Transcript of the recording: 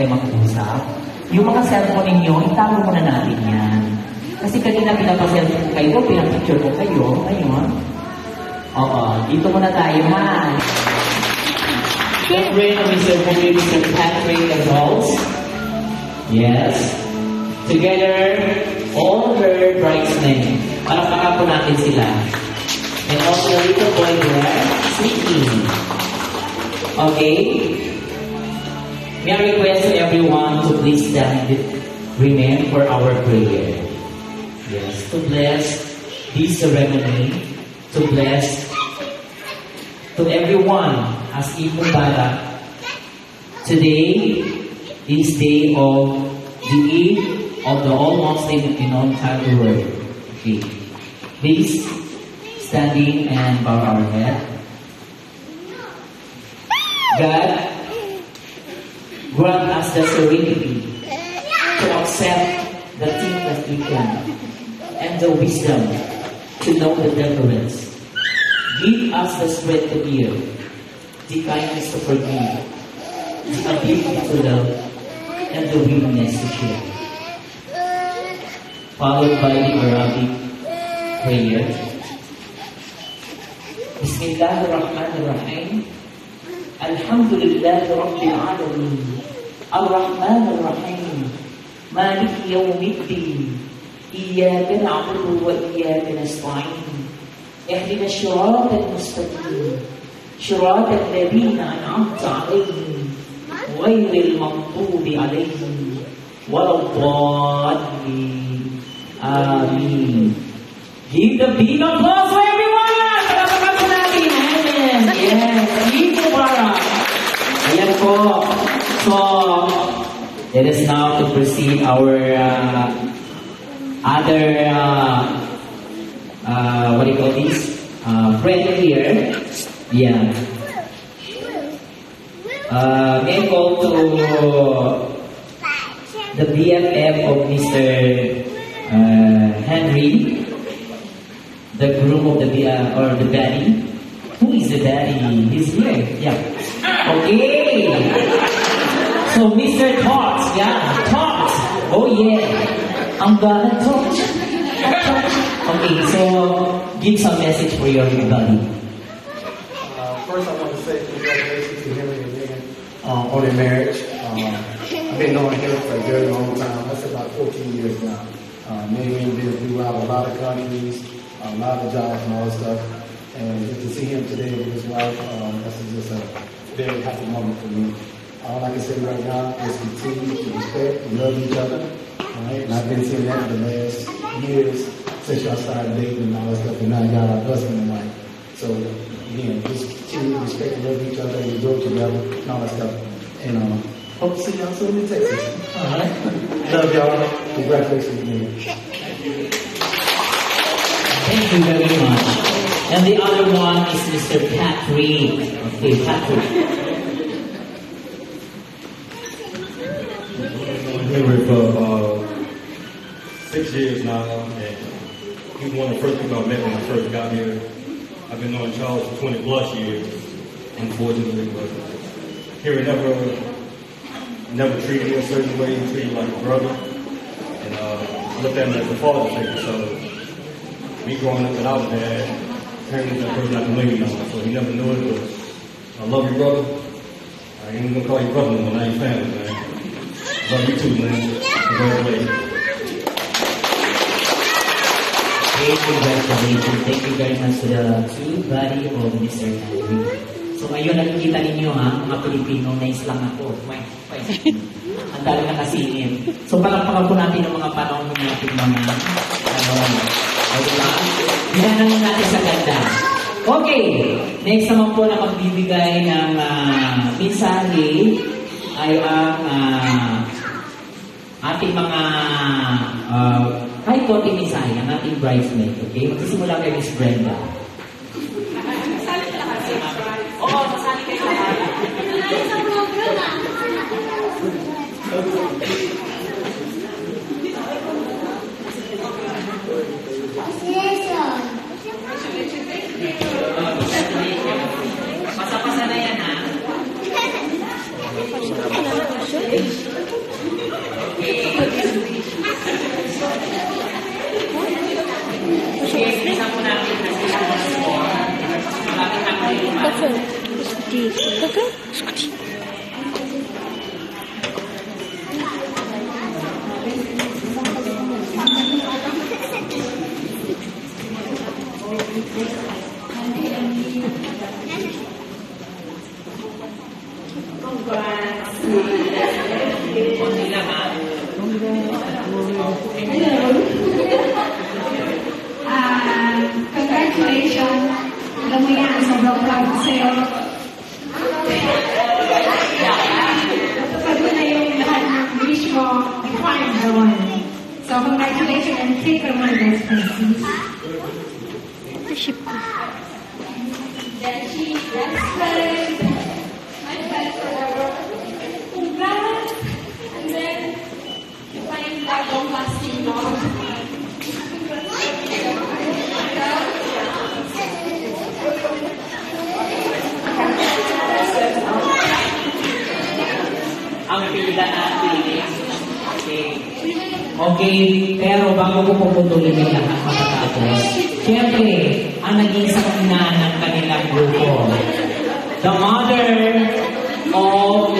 kayo mag-usap. Yung mga cellphone ninyo, itago muna natin yan. Kasi kanina pinapa-cellphone ko kayo, pinapicture ko kayo. Ngayon, oo, dito muna tayo ha. Let's bring Mr. Bukit, Mr. Patrick Adults. Yes. Together, all her bridesmaids. Palakpakan po natin sila. And also a little boy there, sleeping. Okay? May I request to everyone to please stand and remain for our prayer. Yes, to bless this ceremony, to bless to everyone as Eid Mubarak. Today is day of the Eid of the all Muslim in all entire world. Okay. Please standing and bow our head. God grant us the serenity to accept the thing that we can and the wisdom to know the difference. Give us the strength to bear, the kindness to forgive, the ability to love, and the willingness to share. Followed by the Arabic prayer. Bismillahirrahmanirrahim. الحمد لله رب العالمين. الرحمن الرحيم. مالك يوم الدين. إياك نعبد وإياك نستعين. اهدنا الشراط المستقيم. شراط الذين أنعمت عليهم غير المغضوب عليهم ولا الضالين. آمين. Give the beat of let us now to proceed our uh, other uh, uh, what do you call this? Uh, friend here. Yeah. Uh, may call to the BFF of Mr. Uh, Henry, the groom of the B- uh, or the daddy. Who is the daddy? He's here. Yeah. Okay. So Mr. Talks, yeah, Talks. Oh yeah. I'm gonna talk. Okay, so give some message for your everybody. Uh, first, I want to say congratulations to Henry and Megan um, on their marriage. Um, I've been knowing him for a very long time. That's about 14 years now. Uh, Megan been throughout a lot of countries, a lot of jobs and all that stuff. And to see him today with his wife, um, this is just a very happy moment for me. All I can say right now is continue to respect and love each other. Right? And I've been seeing that for the last years since y'all started dating and all that stuff, and now y'all are husband and wife. So again, just continue to respect and love each other and enjoy together and all that stuff. And um, hope to see y'all soon in Texas. All right. Love y'all. Congratulations again. Thank you very much. And the other one is Mr. Patrick. Okay, Pat Henry six years now, and he was one of the first people I met when I first got here. I've been knowing Charles for 20 plus years, unfortunately, but Henry never, never treated me a certain way. He treated me like a brother, and uh, looked at him as a father figure. So, me growing up without a dad, was that person I can lean on. So he never knew it, but I love you, brother. I ain't gonna call you brother no more. Now you family, man. Love you too, man. Congratulations. Great congratulations. Thank you very much to the two body of Mr. Henry. So ngayon nakikita ninyo ha, mga Pilipino na Islam ako. Wait, wait. Ang dami na kasingin. So palakpakan po natin ang mga panahon natin mga ano, o diba? Binanangin natin sa ganda. Okay, next naman po na magbibigay ng uh, mensahe ay ang ah, ating mga uh, kahit konting mensahe ang ating bridesmaid, okay? Magsisimula kay Miss Brenda. Oo, masali kayo lahat. Pasa-pasa na yan, ha? Scooty. Okay? Scooty. Congratulations, lumayan sa vlog and take please. The ship. That she, friend, my. Congrats! And then, find that long-lasting love. Okay, pero bago ko puputulin yung lahat pagkatapos, siyempre, ang naging sakina ng kanilang grupo, the mother of